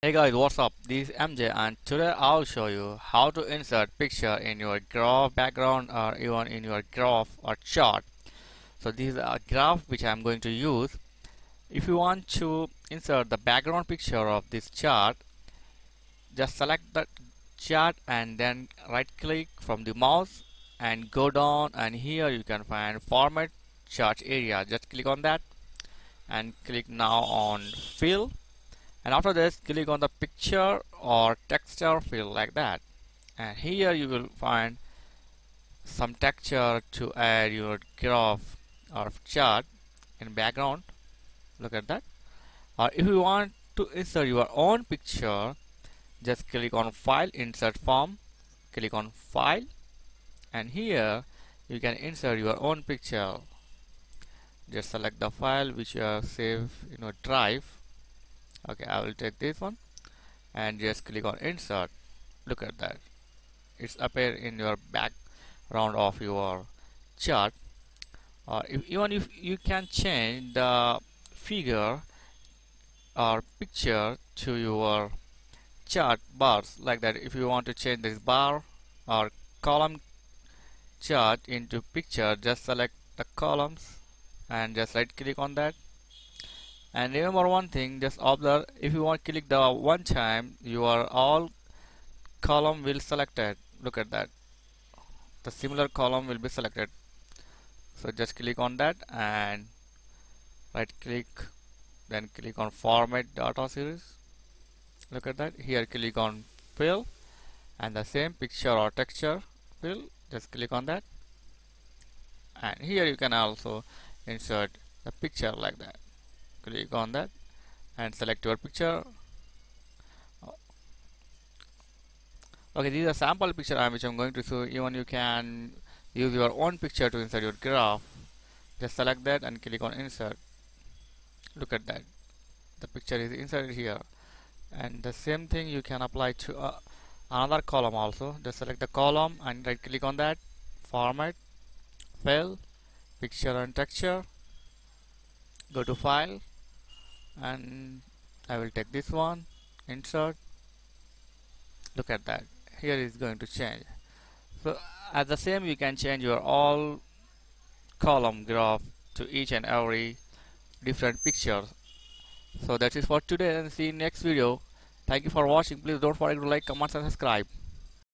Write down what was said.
Hey guys, what's up? This is MJ and today I'll show you how to insert picture in your graph background or even in your graph or chart. So this is a graph which I'm going to use. If you want to insert the background picture of this chart, just select the chart and then right click from the mouse and go down and here you can find format chart area. Just click on that and click now on fill and after this click on the picture or texture fill like that. And here you will find some texture to add your graph or chart in background. Look at that. Or if you want to insert your own picture just click on file insert form. Click on file. And here you can insert your own picture. Just select the file which you have saved in your drive okay I will take this one and just click on insert. Look at that. It's appear in your background of your chart. Or if, even if you can change the figure or picture to your chart bars like that if you want to change this bar or column chart into picture just select the columns and just right click on that and remember one thing just observe if you want click the one time your all column will selected. Look at that. The similar column will be selected. So just click on that and right click then click on format data series. Look at that. Here click on fill and the same picture or texture fill. Just click on that. And here you can also insert the picture like that click on that and select your picture. Okay this is a sample picture which I'm going to show. Even you can use your own picture to insert your graph. Just select that and click on insert. Look at that. The picture is inserted here. And the same thing you can apply to uh, another column also. Just select the column and right click on that. Format fill picture and texture. Go to file and I will take this one insert. Look at that. Here is going to change. So at the same you can change your all column graph to each and every different picture. So that is for today. And see you next video. Thank you for watching. Please don't forget to like comment and subscribe